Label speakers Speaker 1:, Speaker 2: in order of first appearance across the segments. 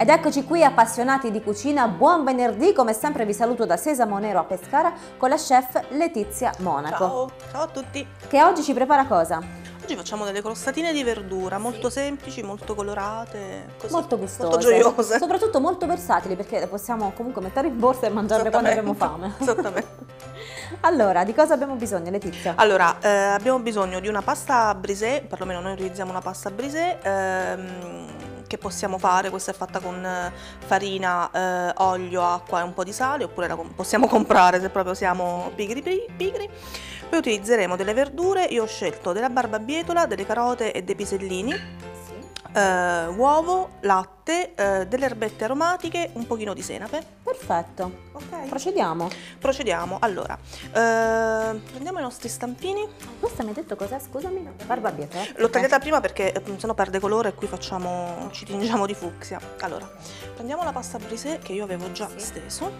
Speaker 1: Ed eccoci qui appassionati di cucina, buon venerdì, come sempre vi saluto da Sesamo Nero a Pescara con la chef Letizia Monaco.
Speaker 2: Ciao, ciao a tutti.
Speaker 1: Che oggi ci prepara cosa?
Speaker 2: Oggi facciamo delle crostatine di verdura, molto semplici, molto colorate, così,
Speaker 1: molto gustose,
Speaker 2: molto gioiose.
Speaker 1: soprattutto molto versatili perché le possiamo comunque mettere in borsa e mangiarle quando abbiamo fame.
Speaker 2: Esattamente.
Speaker 1: allora, di cosa abbiamo bisogno Letizia?
Speaker 2: Allora, eh, abbiamo bisogno di una pasta brisée, perlomeno noi utilizziamo una pasta brisée, ehm, che possiamo fare, questa è fatta con eh, farina, eh, olio, acqua e un po' di sale, oppure la possiamo comprare se proprio siamo pigri pigri. Poi utilizzeremo delle verdure, io ho scelto della barbabietola, delle carote e dei pisellini eh, uovo, latte, eh, delle erbette aromatiche, un pochino di senape.
Speaker 1: Perfetto. Ok. Procediamo.
Speaker 2: Procediamo. Allora, eh, prendiamo i nostri stampini.
Speaker 1: Questa mi hai detto cos'è? Scusami. Barbabietola.
Speaker 2: L'ho tagliata prima perché eh, sennò perde colore e qui facciamo, ci tingiamo di fucsia. Allora, prendiamo la pasta brisée che io avevo già sì. steso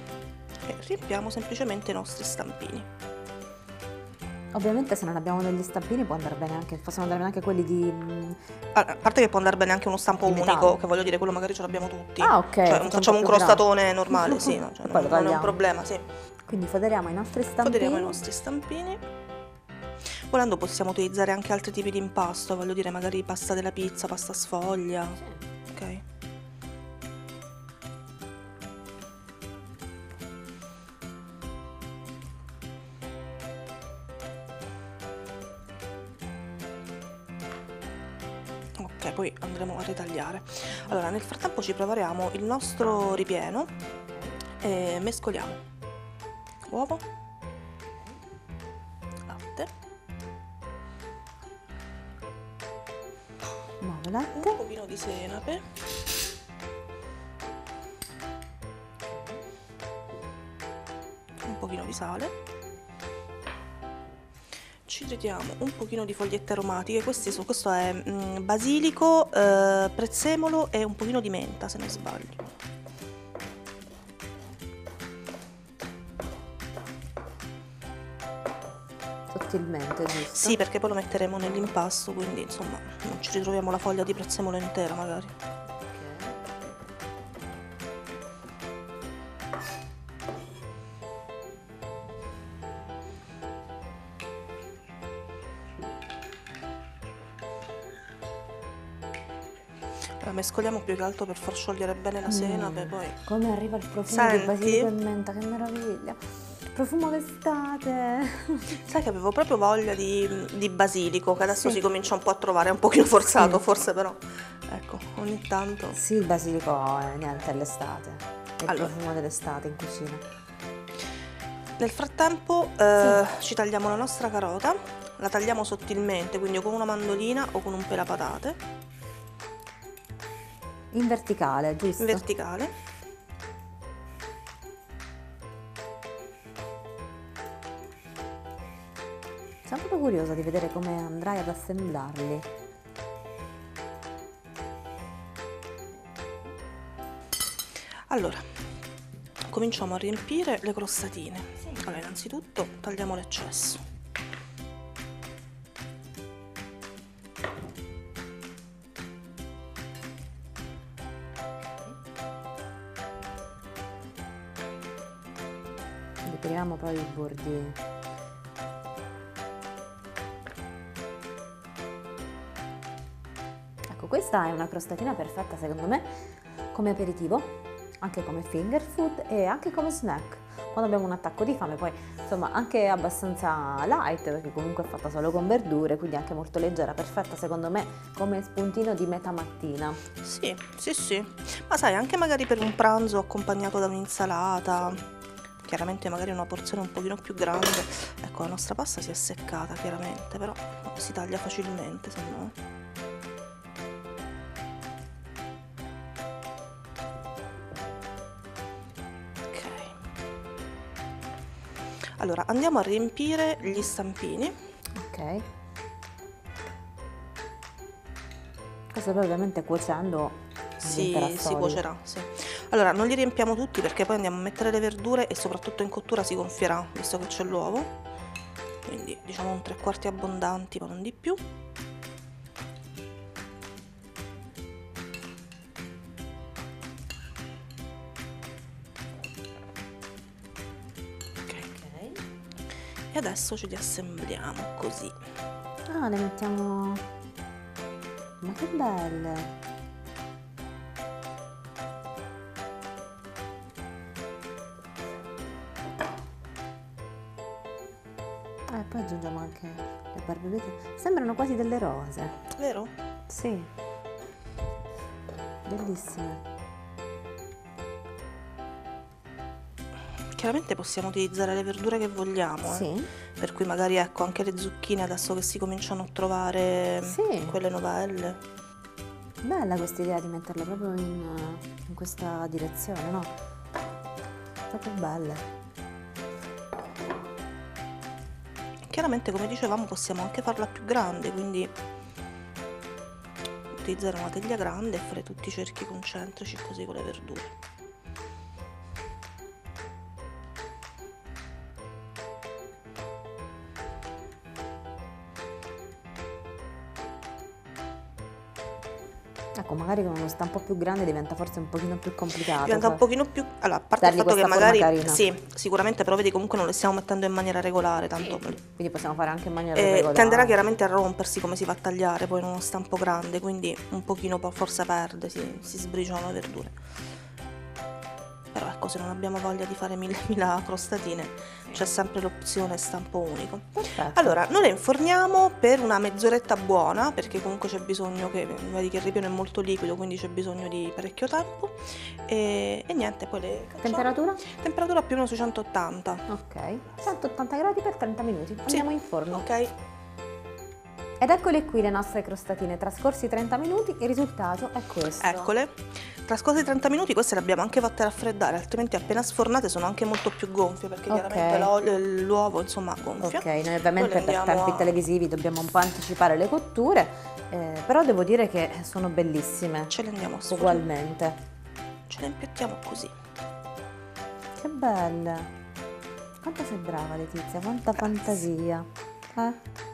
Speaker 2: e riempiamo semplicemente i nostri stampini.
Speaker 1: Ovviamente se non abbiamo degli stampini può andare bene anche, possono andare bene anche quelli di...
Speaker 2: Mm, a parte che può andare bene anche uno stampo unico, che voglio dire, quello magari ce l'abbiamo tutti.
Speaker 1: Ah ok.
Speaker 2: Cioè, facciamo un crostatone grande. normale, sì, no, cioè, non, non, è un problema, sì.
Speaker 1: Quindi foderiamo i nostri stampini.
Speaker 2: Foderiamo i nostri stampini. Volendo possiamo utilizzare anche altri tipi di impasto, voglio dire, magari pasta della pizza, pasta sfoglia. Sì. Ok poi andremo a ritagliare. Allora nel frattempo ci prepariamo il nostro ripieno e mescoliamo. Uovo latte
Speaker 1: nuovo latte
Speaker 2: un pochino di senape. Un pochino di sale ci tritiamo un pochino di fogliette aromatiche, sono, questo è mm, basilico, eh, prezzemolo e un pochino di menta se non sbaglio.
Speaker 1: Sottilmente, giusto?
Speaker 2: Sì, perché poi lo metteremo nell'impasto, quindi insomma non ci ritroviamo la foglia di prezzemolo intera magari. Mescoliamo più che altro per far sciogliere bene la senape, mm. poi...
Speaker 1: Come arriva il profumo Senti? di basilico e menta, che meraviglia! Profumo d'estate!
Speaker 2: Sai che avevo proprio voglia di, di basilico, che adesso sì. si comincia un po' a trovare, è un pochino forzato sì. forse però, ecco, ogni tanto...
Speaker 1: Sì, il basilico è niente, è l'estate, è il allora. profumo dell'estate in cucina.
Speaker 2: Nel frattempo eh, sì. ci tagliamo la nostra carota, la tagliamo sottilmente, quindi o con una mandolina o con un pelapatate
Speaker 1: in verticale, giusto?
Speaker 2: In verticale.
Speaker 1: Sono proprio curiosa di vedere come andrai ad assemblarli.
Speaker 2: Allora, cominciamo a riempire le crostatine. Allora, innanzitutto tagliamo l'eccesso.
Speaker 1: Poi i bordi ecco questa è una crostatina perfetta secondo me come aperitivo anche come finger food e anche come snack. Quando abbiamo un attacco di fame poi insomma anche abbastanza light perché comunque è fatta solo con verdure quindi anche molto leggera perfetta secondo me come spuntino di metà mattina.
Speaker 2: Sì sì sì. Ma sai anche magari per un pranzo accompagnato da un'insalata chiaramente magari una porzione un pochino più grande ecco la nostra pasta si è seccata chiaramente però si taglia facilmente se no. Ok. Allora andiamo a riempire gli stampini.
Speaker 1: Ok. Questo poi ovviamente cuocendo
Speaker 2: si, si cuocerà sì. Allora, non li riempiamo tutti perché poi andiamo a mettere le verdure e soprattutto in cottura si gonfierà, visto che c'è l'uovo. Quindi diciamo un tre quarti abbondanti, ma non di più. Okay. E adesso ce li assembliamo così.
Speaker 1: Ah, le mettiamo... Ma che belle! Eh, poi aggiungiamo anche le barbabietole. Sembrano quasi delle rose.
Speaker 2: Vero?
Speaker 1: Sì. Bellissime.
Speaker 2: Chiaramente possiamo utilizzare le verdure che vogliamo. eh.
Speaker 1: Sì.
Speaker 2: Per cui magari ecco anche le zucchine adesso che si cominciano a trovare
Speaker 1: Sì.
Speaker 2: quelle novelle.
Speaker 1: Bella questa idea di metterla proprio in, in questa direzione, no? Proprio belle.
Speaker 2: Chiaramente come dicevamo possiamo anche farla più grande, quindi utilizzare una teglia grande e fare tutti i cerchi concentrici così con le verdure.
Speaker 1: Ecco, magari con uno stampo più grande diventa forse un pochino più complicato.
Speaker 2: Diventa un
Speaker 1: sai?
Speaker 2: pochino più... Allora, a parte il fatto che magari... Sì, sicuramente, però vedi comunque non le stiamo mettendo in maniera regolare, tanto...
Speaker 1: Quindi possiamo fare anche in maniera
Speaker 2: Eh,
Speaker 1: regolare.
Speaker 2: tenderà chiaramente a rompersi come si va a tagliare poi in uno stampo grande, quindi un pochino po- forse perde, si, si sbriciolano le verdure. Però ecco, se non abbiamo voglia di fare mille, mila crostatine, c'è sempre l'opzione stampo unico.
Speaker 1: Perfetto.
Speaker 2: Allora, noi le inforniamo per una mezz'oretta buona, perché comunque c'è bisogno che, vedi che il ripieno è molto liquido, quindi c'è bisogno di parecchio tempo. E, e niente, poi le cacciamo.
Speaker 1: Temperatura?
Speaker 2: Temperatura più o meno sui 180.
Speaker 1: Ok. 180 gradi per 30 minuti. Andiamo in forno.
Speaker 2: Ok.
Speaker 1: Ed eccole qui le nostre crostatine. Trascorsi 30 minuti, il risultato è questo.
Speaker 2: Eccole. Trascorsi 30 minuti queste le abbiamo anche fatte raffreddare, altrimenti appena sfornate sono anche molto più gonfie perché
Speaker 1: Ok.
Speaker 2: chiaramente l'uovo insomma gonfia.
Speaker 1: Ok, noi ovviamente per tempi
Speaker 2: a-
Speaker 1: televisivi dobbiamo un po' anticipare le cotture, eh, però devo dire che sono bellissime.
Speaker 2: Ce le andiamo a sfornare.
Speaker 1: Ugualmente.
Speaker 2: Ce le impiattiamo così.
Speaker 1: Che belle. Quanto sei brava Letizia, quanta fantasia. Eh?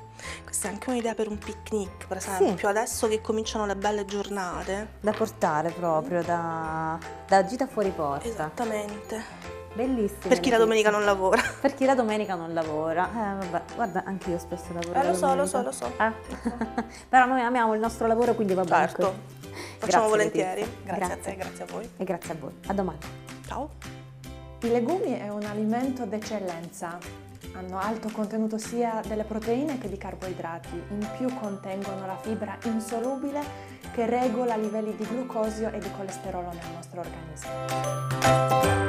Speaker 2: È anche un'idea per un picnic, per esempio. Adesso che cominciano le belle giornate.
Speaker 1: Da portare proprio, da, da gita fuori porta.
Speaker 2: Esattamente.
Speaker 1: Bellissime.
Speaker 2: Per chi la domenica non lavora.
Speaker 1: Per chi la domenica non lavora. Eh, vabbè, guarda, anche io spesso lavoro.
Speaker 2: Eh, lo so, lo so, lo so.
Speaker 1: Eh? Però noi amiamo il nostro lavoro, quindi va bene.
Speaker 2: Certo. Facciamo
Speaker 1: Grazie,
Speaker 2: volentieri.
Speaker 1: Letizia.
Speaker 2: Grazie, a te, grazie a voi.
Speaker 1: E grazie a voi. A domani.
Speaker 2: Ciao.
Speaker 3: I legumi è un alimento d'eccellenza. Hanno alto contenuto sia delle proteine che di carboidrati. In più contengono la fibra insolubile che regola livelli di glucosio e di colesterolo nel nostro organismo.